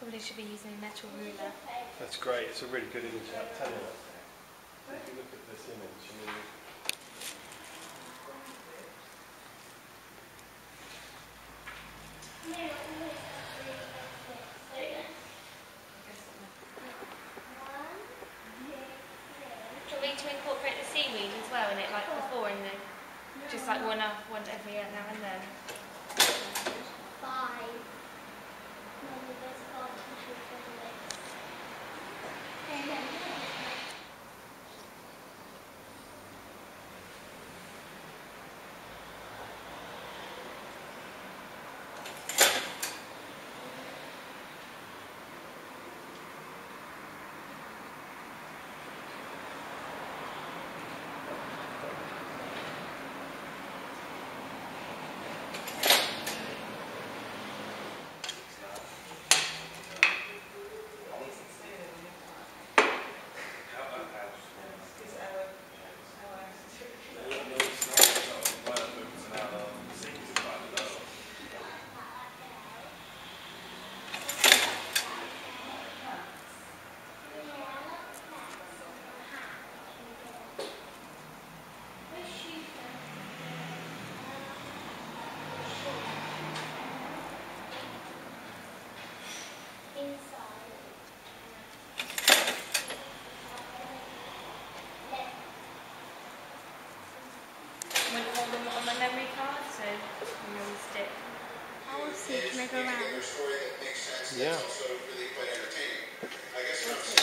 Probably should be using a metal ruler. That's great. It's a really good image. I'll tell you. that. If you look at this image, I mean, Do you want to incorporate the seaweed as well in it, like before, and then just like one up, one every now and then? Five. I will see. Can I go around? yeah.